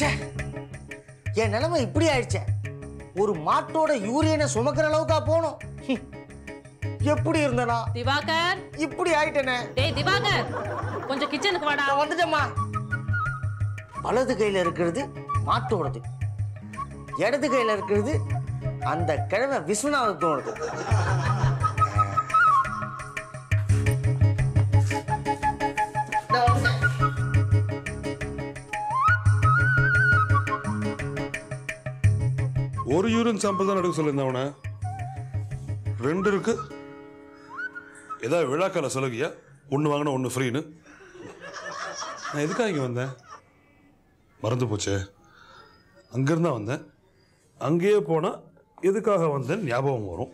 ச்சே. என் நிலைமை இப்படி ஆயிடுச்சே. ஒரு மாட்டோட யூரியனை சுமக்கிற அளவுக்கா ஹம். எப்படி இருந்தனா? திவாகர். இப்படி ஆயிட்டேனே. டேய் திவாகர். கொஞ்சம் கிச்சனுக்கு வாடா. வந்துட்டேம்மா. வலது கையில இருக்கிறது மாட்டோடது. இடது கையில இருக்கிறது அந்த கிழமை விஸ்வநாதத்தோடது. யூரின் சாம்பிள் தான் எடுக்க சொல்லியிருந்தேன் அவனை. ரெண்டு இருக்கு. ஏதாவது விழாக்கால சலுகையா? ஒன்று வாங்கினா ஒன்று ஃப்ரீன்னு நான் எதுக்காக இங்கே வந்தேன்? மறந்து போச்சே. அங்கேருந்தா வந்தேன். அங்கேயே போனால் எதுக்காக வந்தேன் ஞாபகம் வரும்.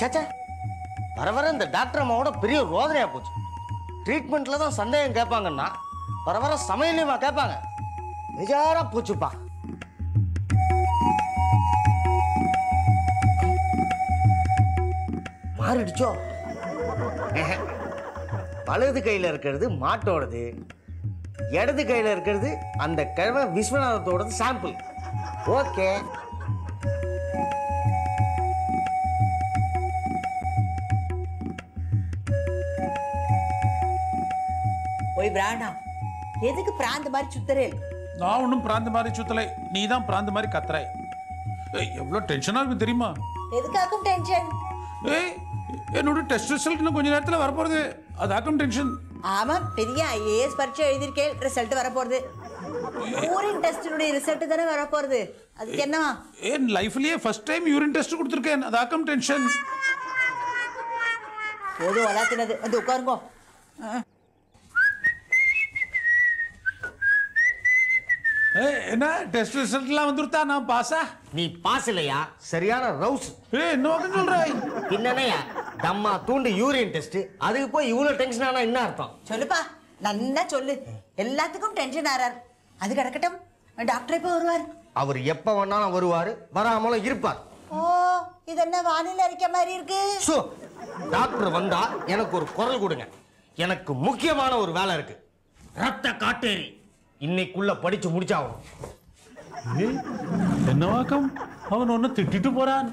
சேச்சே வர வர இந்த டாக்டர் அம்மாவோட பெரிய ரோதனையாக போச்சு. ட்ரீட்மெண்ட்டில் தான் சந்தேகம் கேட்பாங்கன்னா வர வர சமையலையுமா கேட்பாங்க. நிஜாரா போச்சுப்பா. மாறிடுச்சோ. வலது கையில இருக்கிறது மாட்டோடது இடது கையில இருக்கிறது அந்த கிழமை விஸ்வநாதத்தோடது சாம்பிள் ஓகே. ஓய் பிராணா எதுக்கு பிராந்த மாதிரி சுத்துறேன்? நான் ஒன்றும் பிராந்த மாதிரி சுத்தலை. நீ தான் பிராந்த மாதிரி கத்துறாய். ஏய் எவ்வளோ டென்ஷனாக இருக்கு தெரியுமா? எதுக்காகும் டென்ஷன் ஏய் என்னோட டெஸ்ட் ரிசல்ட் இன்னும் கொஞ்ச நேரத்தில் வரப்போகிறது அதாக்கும் டென்ஷன் ஆமா பெரிய ஐஏஎஸ் பரீட்சை எழுதியிருக்கேன் ரிசல்ட் வரப்போறது யூரின் டெஸ்டினுடைய ரிசல்ட் தானே வரப்போறது அதுக்கு என்னவா என் லைஃப்லயே ஃபர்ஸ்ட் டைம் யூரின் டெஸ்ட் கொடுத்துருக்கேன். அதாக்கும் டென்ஷன் போதும் வளர்த்தினது. வந்து உட்காருங்கோ. என்ன? டெஸ்ட் ரிசல்ட்லாம் வந்துருத்தா? நான் பாஸா நீ பாஸ் இல்லையா? சரியான ரவுஸ் ஏய் என்ன வாக்கம் சொல்கிறாய் பின்னனையா தம்மா தூண்டு யூரியன் டெஸ்ட் அதுக்கு போய் இவ்வளவு டென்ஷன் ஆனா என்ன அர்த்தம்? சொல்லுப்பா நன்னா சொல்லு. எல்லாத்துக்கும் டென்ஷன் ஆறார். அது கிடக்கட்டும். டாக்டர் எப்போ வருவார்? அவர் எப்ப வேணாலும் வருவாரு வராமலும் இருப்பார். ஓ இது என்ன வானிலை அறிக்கை மாதிரி இருக்கு? சோ டாக்டர் வந்தா எனக்கு ஒரு குரல் கொடுங்க. எனக்கு முக்கியமான ஒரு வேலை இருக்கு. ரத்த காட்டேரி. இன்னைக்குள்ள படிச்சு முடிச்சாகணும். ஏய் என்ன வாக்கம்? அவன் ஒன்று திட்டிட்டு போறான்.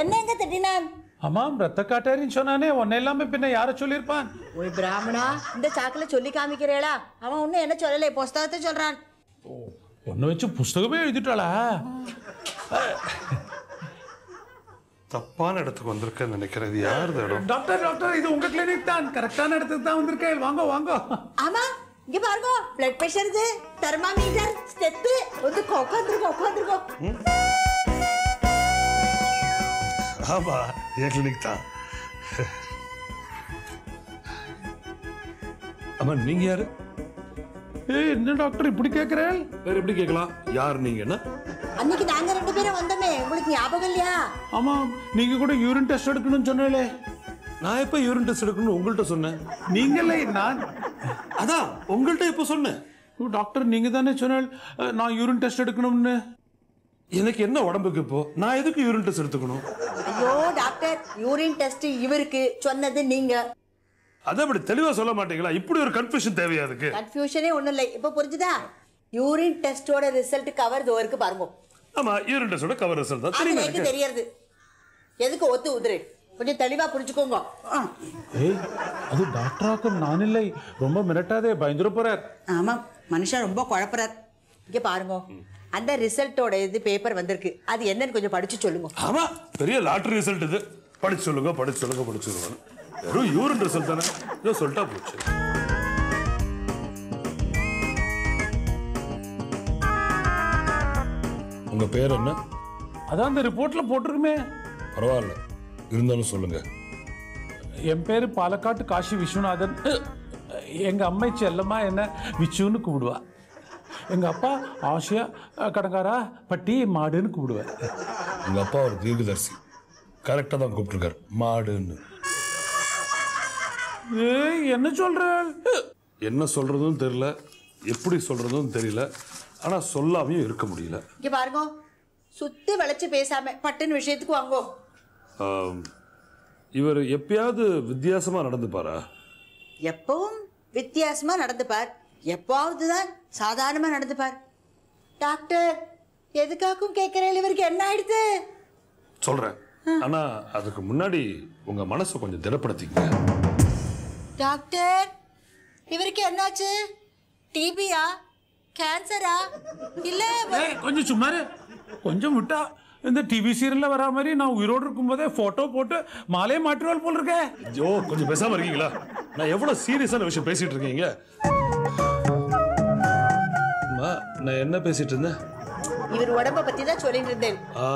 என்னங்க திட்டினான்? ஆமாம் ரத்த காட்டாரின்னு சொன்னானே உன்னை எல்லாமே பின்ன யாரை சொல்லியிருப்பான்? ஓய் பிராமணா இந்த சாக்குல சொல்லி காமிக்கிறேளா? அவன் ஒன்னும் என்ன சொல்லலை புஸ்தகத்தை சொல்றான். ஒன்று வச்சு புஸ்தகமே எழுதிட்டாளா? தப்பான இடத்துக்கு வந்திருக்கேன்னு நினைக்கிறேன். இது யாருது இடம்? டாக்டர் டாக்டர் இது உங்க கிளினிக் தான். கரெக்டான இடத்துக்கு தான் வந்திருக்கேன். வாங்க வாங்க. ஆமா இங்க பாருங்க பிளட் பிரஷர் இது தெர்மாமீட்டர் ஸ்டெப் வந்து உட்காந்துருக்கோம் உட்காந்துருக்கோம் ஆமா என் கிளினிக் தான். ஆமா நீங்க யாரு? ஏய் என்ன டாக்டர் இப்படி கேட்குறேன் வேற எப்படி கேட்கலாம்? யார் நீங்கன்னா அன்னைக்கு நாங்க ரெண்டு பேரும் வந்தோமே உங்களுக்கு ஞாபகம் இல்லையா? ஆமாம் நீங்க கூட யூரின் டெஸ்ட் எடுக்கணும்னு சொன்னேலே நான் எப்ப யூரின் டெஸ்ட் எடுக்கணும்னு உங்கள்கிட்ட சொன்னேன்? நீங்களே நான் அதான் உங்கள்கிட்ட எப்போ சொன்னேன். ஓ, டாக்டர் நீங்க தானே சொன்னால் நான் யூரின் டெஸ்ட் எடுக்கணும்னு. எனக்கு என்ன உடம்புக்கு இப்போ? நான் எதுக்கு யூரின் டெஸ்ட் எடுத்துக்கணும்? ஐயோ டாக்டர் யூரின் டெஸ்ட் இவருக்கு சொன்னது நீங்க. அதை அப்படி தெளிவா சொல்ல மாட்டீங்களா? இப்படி ஒரு கன்ஃபியூஷன் தேவையா இருக்கு கன்ஃபியூஷனே ஒண்ணும் இல்லை. இப்போ புரிஞ்சுதா? யூரின் டெஸ்டோட ரிசல்ட் கவர் தோருக்கு பாருங்க. ஆமா யூரின் டெஸ்டோட கவர் ரிசல்ட் தான் தெரியறது எதுக்கு ஒத்து உதிரு? கொஞ்சம் தெளிவா புரிஞ்சுக்கோங்க. ஆ. ஏய் அது டாக்டராக்கும் நான் இல்லை ரொம்ப மிரட்டாதே பயந்துட போறார். ஆமா மனுஷன் ரொம்ப குழப்பறார். இங்க பாருங்க அந்த ரிசல்ட்டோட இது பேப்பர் வந்திருக்கு. அது என்னன்னு கொஞ்சம் படிச்சு சொல்லுங்க. ஆமா பெரிய லாட்டரி ரிசல்ட் இது. படிச்சு சொல்லுங்க படிச்சு சொல்லுங்க படிச்சு சொல்லுங்க வெறும் யூரின் ரிசல்ட் தானே? ஏதோ சொல்லிட்டா போச்சு. உங்க பேர் என்ன? அதான் அந்த ரிப்போர்ட்ல போட்டிருக்குமே. பரவாயில்ல. இருந்தாலும் சொல்லுங்க. என் பேரு பாலக்காட்டு காஷி விஸ்வநாதன். எங்க அம்மை செல்லம்மா என்ன விச்சுன்னு கூப்பிடுவா. எங்க அப்பா ஆசியா கடங்காரா பட்டி மாடுன்னு கூப்பிடுவார் உங்க அப்பா ஒரு தீர்க்கதரிசி. கரெக்டா தான் கூப்பிட்டுருக்காரு. மாடுன்னு. ஏய் என்ன சொல்ற? என்ன சொல்றதும் தெரியல எப்படி சொல்றதும் தெரியல ஆனா சொல்லாமையும் இருக்க முடியல. இங்க பாருங்க. சுத்தி வளைச்சு பேசாம பட்டுன்னு விஷயத்துக்கு வாங்கோ. இவர் எப்பயாவது வித்தியாசமா நடந்துப்பாரா? எப்பவும் வித்தியாசமா நடந்துப்பார். எப்பாவது தான் சாதாரணமா நடந்துப்பார். டாக்டர் எதுக்காக்கும் கேட்கிறேன் இவருக்கு என்ன ஆயிடுது? சொல்றேன். ஆனா அதுக்கு முன்னாடி உங்க மனசை கொஞ்சம் திடப்படுத்திக்கங்க. டாக்டர் இவருக்கு என்னாச்சு? டிபியா கேன்சரா இல்ல கொஞ்சம் சும்மா. கொஞ்சம் விட்டா. இந்த டிவி சீரியல்ல வரா மாதிரி நான் உயிரோடு இருக்கும்போதே போட்டோ போட்டு மாலையே மாட்டுவாள் போல் இருக்கே ஐயோ கொஞ்சம் பேசாம இருக்கீங்களா? நான் எவ்வளவு சீரியஸான விஷயம் பேசிட்டு இருக்கீங்க நான் என்ன பேசிட்டு இருந்தேன்? இவர் உடம்ப பத்தி தான் சொல்லிட்டு இருந்தேன். ஆ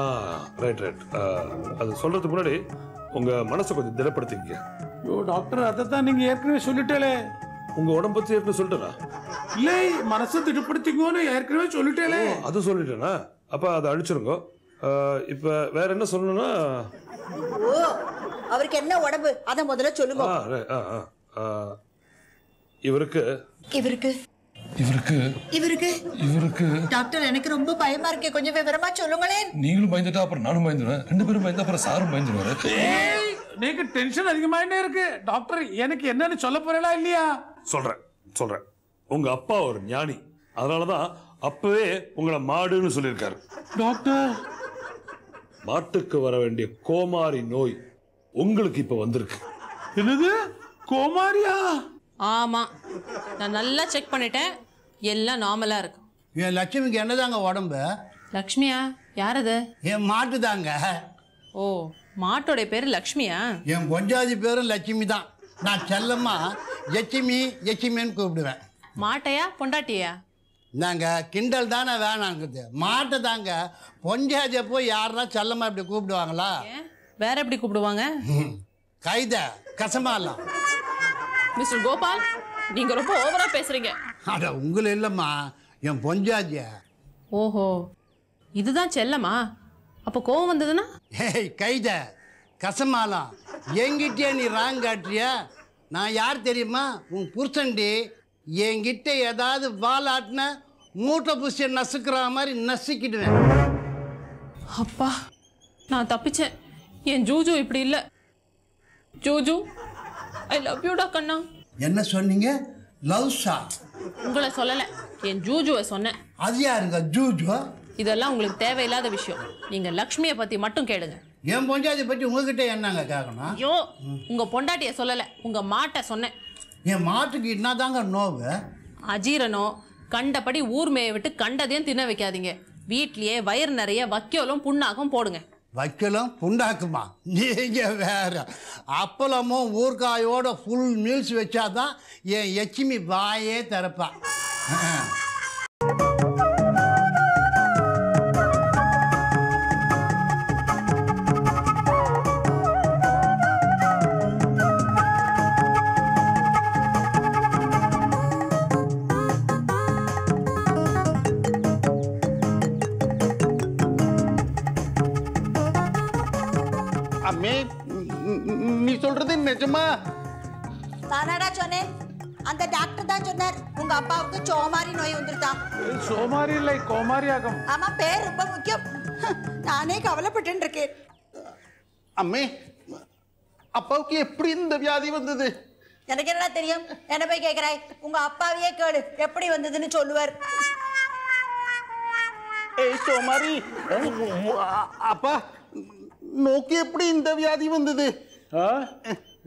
ரைட் ரைட் அது சொல்றதுக்கு முன்னாடி உங்க மனசை கொஞ்சம் திடப்படுத்திக்கங்க. ஐயோ டாக்டர் அதை தான் நீங்க ஏற்கனவே சொல்லிட்டேலே. உங்க உடம்பு பத்தி ஏற்கனவே சொல்லிட்டேனா? இல்லை மனசை திடப்படுத்திக்கோன்னு ஏற்கனவே சொல்லிட்டேலே. அது சொல்லிட்டேனா? அப்ப அதை அழிச்சிருங்க. இப்ப வேற என்ன சொல்லணும்னா? ஓ அவருக்கு என்ன உடம்பு? அத முதல்ல சொல்லுங்க. ஆ, right, ஆ, ஆ, ஆ. இவருக்கு? இவருக்கு. இவருக்கு. இவருக்கு. இவருக்கு. டாக்டர் எனக்கு ரொம்ப பயமா இருக்கு. கொஞ்சம் விவரமா சொல்லுங்களேன். நீங்களும் பயந்துட்டா அப்புறம் நானும் பயந்துருவேன். ரெண்டு பேரும் பயந்தா அப்புறம் சாரும் பயந்துருவாரு. ஏய், நீங்க டென்ஷன் அதிகமாயிட்டே இருக்கு. டாக்டர் எனக்கு என்னன்னு சொல்ல போறீங்களா இல்லையா? சொல்றேன் சொல்றேன். உங்க அப்பா ஒரு ஞானி. அதனாலதான் அப்பவே உங்களை மாடுன்னு சொல்லியிருக்காரு. டாக்டர் மாட்டுக்கு வர வேண்டிய கோமாரி நோய் உங்களுக்கு இப்ப வந்திருக்கு. என்னது? கோமாரியா? ஆமா. நான் நல்லா செக் பண்ணிட்டேன். எல்லாம் நார்மலா இருக்கு. என் லட்சுமிக்கு என்னதாங்க உடம்பு? லக்ஷ்மியா? யார் அது என் மாட்டு தாங்க ஓ மாட்டோட பேரு லக்ஷ்மியா? என் பொஞ்சாதி பேரும் லட்சுமி தான் நான் செல்லம்மா எச்சிமி எச்சிமின்னு கூப்பிடுவேன். மாட்டையா பொண்டாட்டியா? நாங்க கிண்டல் தானே வேணாங்குது மாட்டை தாங்க. பொஞ்சாதியை போய் யாருன்னா செல்லம்மா இப்படி கூப்பிடுவாங்களா? வேற எப்படி கூப்பிடுவாங்க. கைத கசமாலாம். மிஸ்டர் கோபால் நீங்க ரொம்ப ஓவரா பேசுறீங்க. அட உங்களை இல்லைம்மா. என் பொஞ்சாதிய ஓஹோ. இதுதான் செல்லமா அப்ப கோவம் வந்ததுன்னா? ஏய் கைத கசமாலாம். என்கிட்டயே நீ ராங் காட்டுறியா? நான் யார் தெரியுமா? உன் புருஷன்டி. என்கிட்ட ஏதாவது வால் ஆட்டின மூட்டை பூசிய நசுக்கிற மாதிரி நசுக்கிடுவேன். அப்பா நான் தப்பிச்சேன். என் ஜூஜு இப்படி இல்ல. ஜூஜு ஐ லவ் யூடா கண்ணா. என்ன சொன்னீங்க? லவ் ஷாட் உங்களை சொல்லல. என் ஜூஜுவை சொன்னேன். அது யாருங்க? ஜூஜு இதெல்லாம் உங்களுக்கு தேவையில்லாத விஷயம். நீங்க லக்ஷ்மியை பத்தி மட்டும் கேளுங்க. என் பொஞ்சாதி பற்றி உங்ககிட்ட என்னங்க கேட்கணும் ஐயோ உங்க பொண்டாட்டிய சொல்லல. உங்க மாட்டை சொன்னேன். என் மாட்டுக்கு என்னதாங்க நோவு? அஜீரனம் கண்டபடி ஊர் மேய விட்டு கண்டதையும் தின்ன வைக்காதீங்க. வீட்லயே வயிறு நிறைய வக்கியோலும் புண்ணாக்கும் போடுங்க. வைக்கலும் புண்டாக்குமா நீங்க வேற. அப்பளமும் ஊர்காயோட ஃபுல் மீல்ஸ் வச்சாதான் என் எச்சிமி வாயே திறப்பா. ந- நீ சொல்றது நிஜமா? தானாடா சொன்னேன். அந்த டாக்டர் தான் சொன்னார். உங்க அப்பாவுக்கு சோமாரி நோய் வந்துருதான் சோமாரி இல்லை கோமாரி ஆகும். ஆமா பேர் ரொம்ப முக்கியம். நானே கவலைப்பட்டு இருக்கேன். அம்மே அப்பாவுக்கு எப்படி இந்த வியாதி வந்தது? எனக்கு என்னடா தெரியும்? என்ன போய் கேட்கிறாய் உங்க அப்பாவையே கேளு. எப்படி வந்ததுன்னு சொல்லுவார். ஏய் சோமாரி அப்பா நோக்கி எப்படி இந்த வியாதி வந்தது?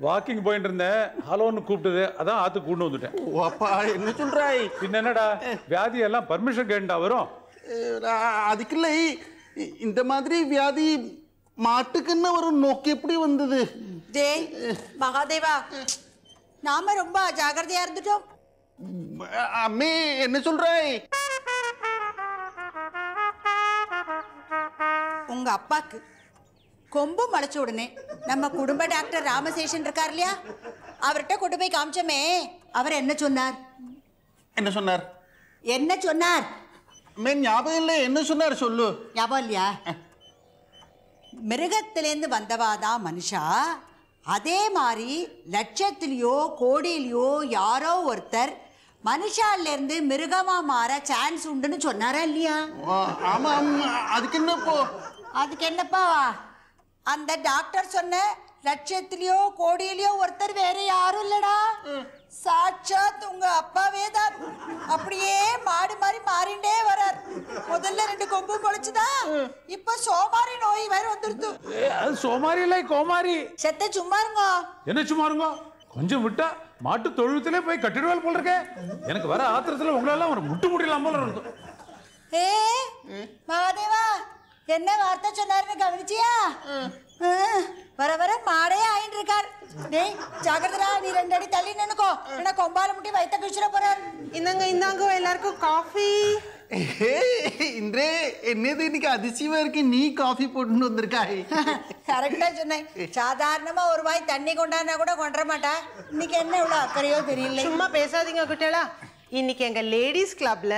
வாக்கிங் போயிட்டு இருந்தேன் ஹலோன்னு கூப்பிட்டது. அதான் ஆத்து கூண்டு வந்துட்டேன். ஓ அப்பா என்ன சொல்றாய்? பின்ன என்னடா வியாதி எல்லாம் பர்மிஷன் கேட்டா வரும். அஹ், அதுக்கில்லை இ- இந்த மாதிரி வியாதி மாட்டுக்குன்னு ஒரு நோக்கி எப்படி வந்தது? டேய் மகாதேவா நாம ரொம்ப ஜாகிரதையா இருந்துட்டோம். அம்மே என்ன சொல்றாய்? உங்க அப்பாக்கு கொம்பு முளைச்ச உடனே நம்ம குடும்ப டாக்டர் ராமசேஷன் இருக்கார் இல்லையா? அவர்கிட்ட கொண்டு போய் காமிச்சோமே. அவர் என்ன சொன்னார்? என்ன சொன்னார்? என்ன சொன்னார்? அம்மே ஞாபகம் இல்லை என்ன சொன்னார் சொல்லு. ஞாபகம் இல்லையா? மிருகத்திலேருந்து வந்தவாதான் மனுஷா? அதே மாதிரி லட்சத்திலேயோ கோடியிலையோ யாரோ ஒருத்தர் மனுஷால இருந்து மிருகமா மாற சான்ஸ் உண்டுன்னு சொன்னாரா இல்லையா? ஆ- ஆமா ஆமா. அதுக்கு என்ன இப்போ? அதுக்கு என்னப்பா? அந்த டாக்டர் சொன்ன லட்சத்திலேயோ கோடியிலையோ ஒருத்தர் வேற யாரும் இல்லடா. சாட்சாத் உங்க அப்பாவே தான். அப்படியே மாடு மாதிரி மாறிண்டே வரார். முதல்ல ரெண்டு கொம்பு பொழைச்சுதா இப்ப சோமாரி நோய் வேற வந்துருது. சோமாரி இல்லை கோமாரி. செத்த சும்மா இருங்க. என்ன சும்மா இருங்கோ? கொஞ்சம் விட்டா மாட்டு தொழுவத்திலே போய் கட்டிடுவாள் போல இருக்கே. எனக்கு வர ஆத்திரத்துல உங்களெல்லாம் ஒரு முட்டு முடியலாம் போல இருக்கும் ஏ மகாதேவா என்ன வார்த்தை சொன்னாருன்னு கவனிச்சியா? வர வர மாடே ஆயிட்டு இருக்கார் டேய் ஜாகிரதா நீ ரெண்டு அடி தள்ளி நின்னுக்கோ. என்ன கொம்பால முட்டி வயித்த கிழிச்சிட போறார். இந்தாங்க இந்தாங்க எல்லாருக்கும் காஃபி. இன்றே என்னது இன்னைக்கு அதிசயமா இருக்கு? நீ காஃபி போட்டுன்னு வந்திருக்காய். கரெக்டா சொன்னேன். சாதாரணமா ஒரு வாய் தண்ணி கொண்டானா கூட கொண்டுற மாட்டா. இன்னைக்கு என்ன இவ்வளவு அக்கறையோ தெரியல சும்மா பேசாதீங்க குட்டேலா இன்னைக்கு எங்க லேடிஸ் கிளப்ல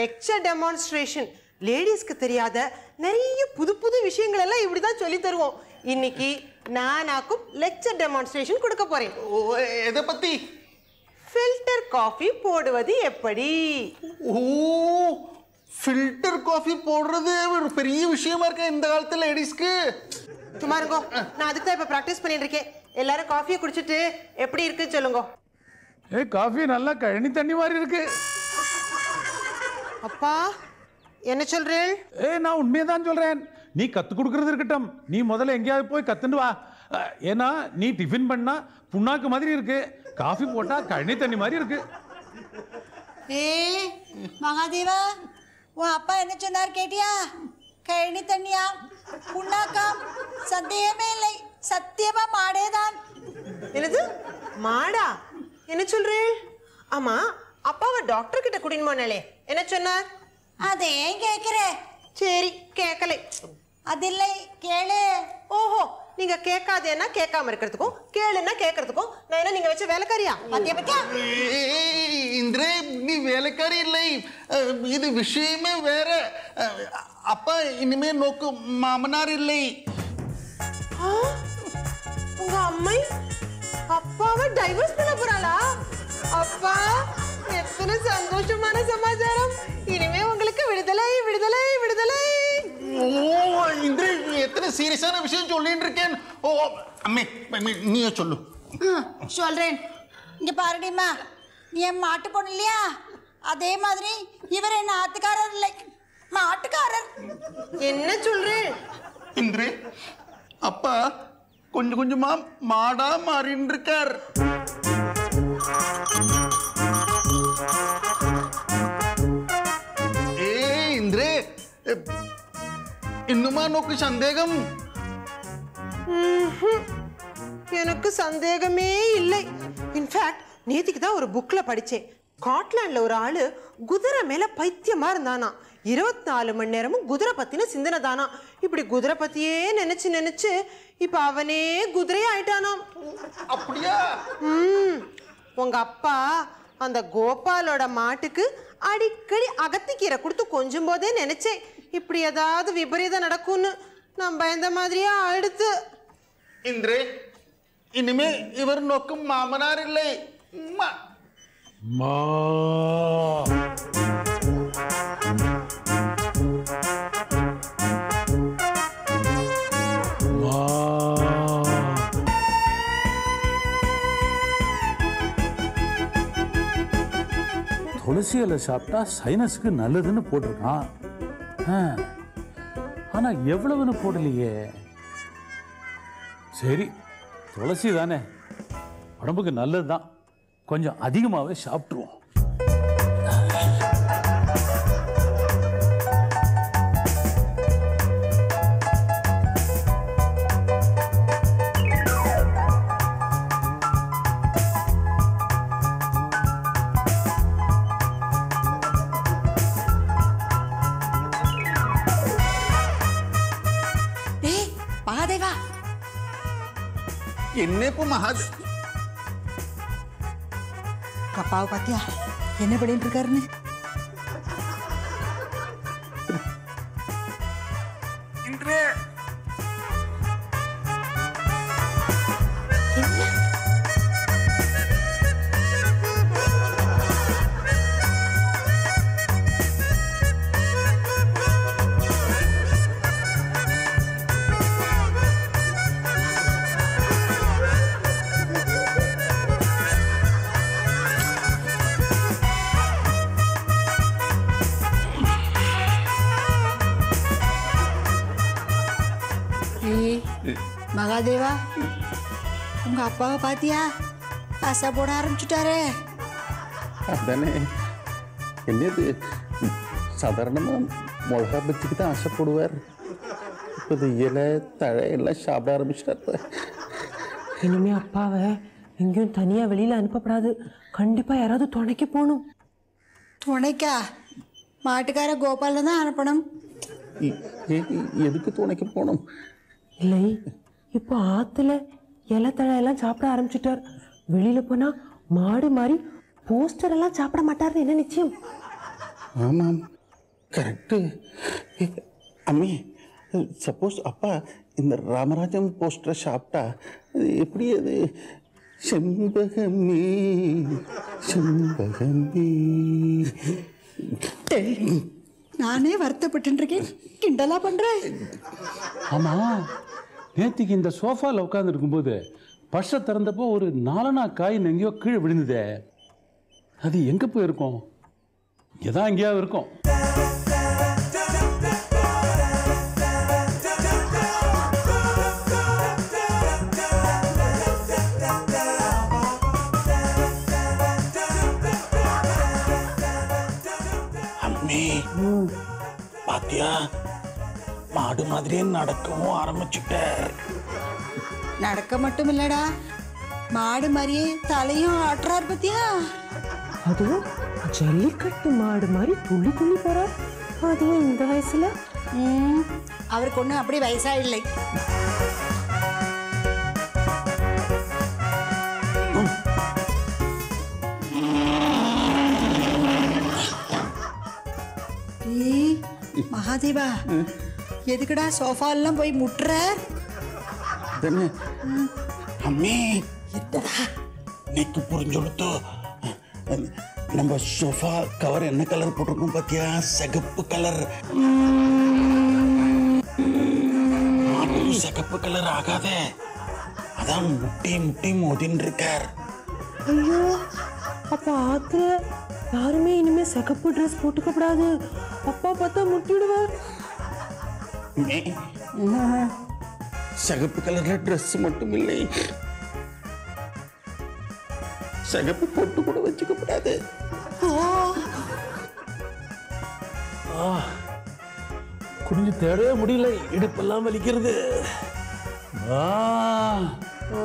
லெக்சர் டெமான்ஸ்ட்ரேஷன். லேடிஸ்க்கு தெரியாத நிறைய புது புது விஷயங்கள் எல்லாம் இப்படி தான் சொல்லி தருவோம். இன்னைக்கு நானாக்கும் லெக்சர் டெமான்ஸ்ட்ரேஷன் கொடுக்க போறேன். எதை பத்தி? ஃபில்டர் காஃபி போடுவது எப்படி? ஓ ஃபில்டர் காஃபி போடுறது ஒரு பெரிய விஷயமா இருக்கா இந்த காலத்துல லேடிஸ்க்கு? சும்மா இருங்கோ. நான் அதுக்கு தான் இப்போ ப்ராக்டிஸ் பண்ணிட்டு இருக்கேன். எல்லாரும் காஃபியை குடிச்சிட்டு எப்படி இருக்குன்னு சொல்லுங்க. ஏ காஃபி நல்லா கழனி தண்ணி மாதிரி இருக்கு. அப்பா என்ன சொல்றேன் ஏ நான் உண்மையை தான் சொல்றேன். நீ கத்து கொடுக்கறது இருக்கட்டும். நீ முதல்ல எங்கேயாவது போய் கத்துண்டு வா. ஏன்னா நீ டிஃபின் பண்ணா புண்ணாக்கு மாதிரி இருக்கு. காஃபி போட்டா கழனி தண்ணி மாதிரி இருக்கு. ஏ மகாதேவா உன் அப்பா என்ன சொன்னார் கேட்டியா? கழனி தண்ணியா? புண்ணாக்காம் சந்தேகமே இல்லை. சத்தியமா மாடேதான். என்னது? மாடா? என்ன சொல்றேன் ஆமா அப்பாவை டாக்டர் கிட்ட கூட்டின்னு போனாலே என்ன சொன்னார்? அதை ஏன் கேட்கிற சரி கேட்கலை அதில்லை கேளு. ஓஹோ நீங்க கேட்காதேன்னா கேட்காம இருக்கிறதுக்கும் கேளுன்னா கேட்கறதுக்கும் நான் என்ன நீங்க வச்ச வேலைக்காரியா? பத்தியா பத்தியா? இந்திரே நீ வேலைக்காரி இல்லை. இது விஷயமே வேற. அப்பா இனிமே நோக்கு மாமனார் இல்லை? உங்க அம்மை? அப்பாவை டைவர்ஸ் பண்ண போறாளா? அப்பா எத்தனை சந்தோஷமான சமாச்சாரம். விடுதலை விடுதலை விடுதலை. ஓ இந்திரே நீ எத்தனை சீரியஸான விஷயம் சொல்லிட்டு இருக்கேன். ஓ அம்மே நீயே சொல்லு. சொல்றேன். இங்க பாருடிம்மா நீ என் மாட்டு பொண்ணு இல்லையா? அதே மாதிரி இவர் என்ன ஆத்துக்காரர் இல்லை. மாட்டுக்காரர். என்ன சொல்றேன்? இந்திரே அப்பா கொஞ்சம் கொஞ்சமா மாடா மாறின்னு இருக்கார். இன்னுமா நோக்கு சந்தேகம். எனக்கு சந்தேகமே இல்லை. இன்ஃபேக்ட் நேத்திக்கு தான் ஒரு புக்ல படிச்சேன். ஸ்காட்லாண்ட்ல ஒரு ஆளு குதிரை மேல பைத்தியமா இருந்தானா. இருபத்தி நாலு மணி நேரமும் குதிரை பத்தின சிந்தனை தானா. இப்படி குதிரை பத்தியே நினைச்சு நினைச்சு இப்ப அவனே குதிரை ஆயிட்டானாம் அப்படியா? ம். உங்க அப்பா அந்த கோபாலோட மாட்டுக்கு அடிக்கடி அகத்திக்கீரை கொடுத்து கொஞ்சம் போதே நினைச்சேன். இப்படி ஏதாவது விபரீதம் நடக்கும்னு நான் பயந்த மாதிரியே ஆயிடுத்து. இந்திரே இனிமே இவர் நோக்கும் மாமனார் இல்லை. உம்மா. மா. மா. துளசி இலை சாப்பிட்டா சைனஸுக்கு நல்லதுன்னு போட்டிருக்கான். ஆனால் ஆனா எவ்வளவுன்னு போடலையே. சரி துளசி தானே உடம்புக்கு நல்லது தான் கொஞ்சம் அதிகமாகவே சாப்பிட்ருவோம் என்ன இப்போ மகாத் அப்பாவை பாத்தியா என்ன பண்ணிட்டு உங்க அப்பாவை பாத்தியா ஆசை போட ஆரம்பிச்சுட்டாரே அதானே என்னது சாதாரணமாக மிளகா பஜ்ஜிக்கு தான் ஆசைப்படுவார் இப்போ இது இலை தழை எல்லாம் சாப்பிட ஆரம்பிச்சிட்டார் இனிமே அப்பாவை எங்கேயும் தனியா வெளியில அனுப்பப்படாது கண்டிப்பா யாராவது துணைக்க போகணும் துணைக்கா மாட்டுக்கார கோபால தான் அனுப்பணும் எதுக்கு துணைக்கு போகணும் இல்லை இப்போ ஆத்துல இலை தழை எல்லாம் சாப்பிட ஆரம்பிச்சிட்டார். வெளியில போனா மாடு மாதிரி போஸ்டர் எல்லாம் சாப்பிட மாட்டாருன்னு என்ன நிச்சயம்? ஆமாம். கரெக்டு அம்மி சப்போஸ் அப்பா இந்த ராமராஜன் போஸ்டரை சாப்பிட்டா அது எப்படி அது? செண்பகமே செண்பகமே. நானே வருத்தப்பட்டு இருக்கேன். கிண்டலா பண்றேன் ஆமா. நேற்றுக்கு இந்த சோஃபாவில் உட்காந்து இருக்கும்போது பர்ஸை திறந்தப்போ ஒரு நாலனா காய் எங்கேயோ கீழே விழுந்ததே. அது எங்கே போயிருக்கும்? எதான் எங்கேயாவது இருக்கும். பாத்தியா? மாடு மாதிரியே நடக்கவும் ஆரம்பிச்சுட்டார். நடக்க மட்டும் இல்லடா மாடு மாதிரியே தலையும் ஆட்டுறார் பத்தியா? அதுவும் ஜல்லிக்கட்டு மாடு மாதிரி துள்ளி துள்ளி போறார். அதுவும் இந்த வயசுல? அவருக்கு ஒன்றும் அப்படி வயசா இல்லை மகாதேவா. எதுக்குடா சோஃபா எல்லாம் போய் முட்டுற? அம்மி. நேக்கு புரிஞ்சொடுத்தோ. நம்ம சோஃபா கவர் என்ன கலர் போட்டிருக்கோம் பாத்தியா? சிகப்பு கலர். சிகப்பு கலர் ஆகாதே. அதான் முட்டி முட்டி மோதின்னு இருக்கார் ஐயோ அப்ப ஆத்துல யாருமே இனிமே சிகப்பு ட்ரெஸ் போட்டுக்க கூடாது. அப்பா பார்த்தா முட்டிடுவார். சிகப்பு கலர்ல ட்ரெஸ் மட்டும் இல்லை சிகப்பு பொட்டு கூட வச்சுக்க கூடாது குனிஞ்சு தேடவே முடியல. இடுப்பெல்லாம் வலிக்கிறது. ஆ. ஓ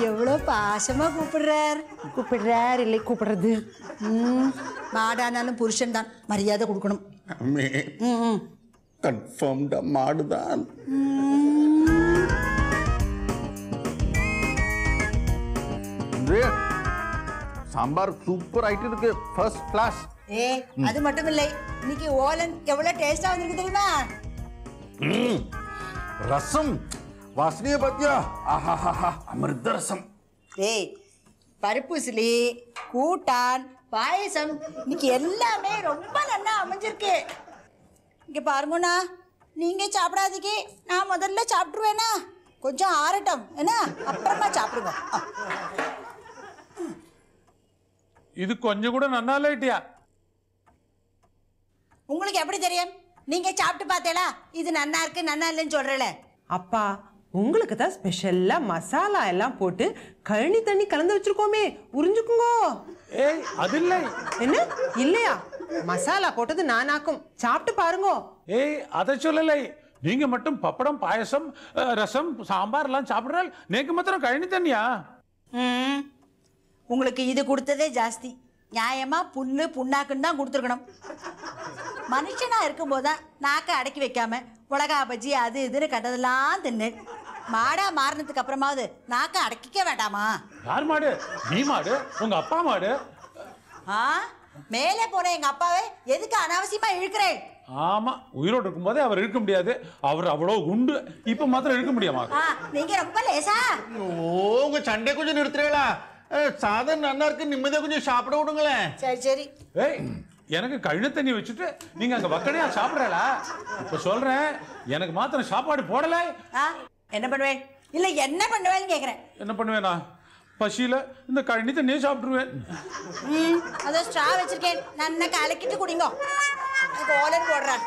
எவ்வளோ பாசமா கூப்பிடுறார். கூப்பிடுறார் இல்லை கூப்பிடுறது. ம், மாடானாலும் புருஷன் தான் மரியாதை கொடுக்கணும். அம்மே. கன்ஃபார்ம்டா மாடுதான். சாம்பார் சூப்பர் ஆயிட்டு இருக்கு. ஃபர்ஸ்ட் கிளாஸ் ஏ அது மட்டும் இல்லை இன்னைக்கு ஓலன் எவ்வளவு டேஸ்டா வந்திருக்கு தெரியுமா? ரசம். வாசனையை பாத்தியா ஆஹாஹாஹா அமிர்த ரசம். ஏய் பருப்பு சிலி கூட்டான் பாயசம் இன்னைக்கு எல்லாமே ரொம்ப நல்லா அமைஞ்சிருக்கு. இங்க பாருங்கண்ணா நீங்க சாப்பிடாதீங்க. நான் முதல்ல சாப்பிட்டுருவேனா? கொஞ்சம் ஆறட்டும். என்ன? அப்புறமா சாப்பிடுங்க. ஆ. இது கொஞ்சம் கூட நன்னால இல்லையா உங்களுக்கு எப்படி தெரியும்? நீங்க சாப்பிட்டு பார்த்தேளா இது நன்னா இருக்கு நன்னா இல்லைன்னு சொல்றல. அப்பா உங்களுக்கு தான் ஸ்பெஷல்லா மசாலா எல்லாம் போட்டு கழனி தண்ணி கலந்து வச்சிருக்கோமே. உறிஞ்சுக்குங்கோ. ஏய் அது இல்லை. என்ன? இல்லையா? மசாலா போட்டது நானாக்கும். சாப்பிட்டு பாருங்கோ. ஏய் அதை சொல்லலை. நீங்க மட்டும் பப்படம் பாயசம் ரசம் சாம்பார் எல்லாம் சாப்பிடுறால் நேக்கு மாத்திரம் கழனி தண்ணியா? ம். உங்களுக்கு இது கொடுத்ததே ஜாஸ்தி. நியாயமா புல்லு புண்ணாக்குன்னு தான் கொடுத்துருக்கணும். மனுஷனா இருக்கும்போது தான் நாக்கை அடக்கி வைக்காம உலகா பஜ்ஜி அது இதுன்னு கண்டதெல்லாம் தின்னு. மாடா மாறினதுக்கு அப்புறமாவது நாக்கை அடக்கிக்க வேண்டாமா? யார் மாடு? நீ மாடு? உங்க அப்பா மாடு? ஆ? மேலே போன எங்க அப்பாவை எதுக்கு அனாவசியமா இழுக்கிறேன்? ஆமா உயிரோடு இருக்கும்போதே அவர் இருக்க முடியாது. அவர் அவ்வளோ குண்டு. இப்ப மாத்திரம் இருக்க முடியாமா? ஆ நீங்க ரொம்ப லேசா. ஓ உங்க சண்டை கொஞ்சம் நிறுத்துறீங்களா? சாதம் நல்லா இருக்கு நிம்மதியா கொஞ்சம் சாப்பிட விடுங்களேன். சரி சரி. ஏய் எனக்கு கழுத தண்ணி வச்சுட்டு நீங்க அங்க வக்கடையா சாப்பிடறா இப்ப சொல்றேன் எனக்கு மாத்திரம் சாப்பாடு போடல. ஆ என்ன பண்ணுவேன்? இல்ல என்ன பண்ணுவேன்னு கேக்குறேன். என்ன பண்ணுவேனா? பசியில இந்த கழனி தண்ணியை சாப்பிட்டுருவேன். ம் அதோ ஸ்ட்ரா வச்சிருக்கேன். நன்னா கலக்கிட்டு குடிங்க. அதுக்கு ஓலன் போடுறேன்.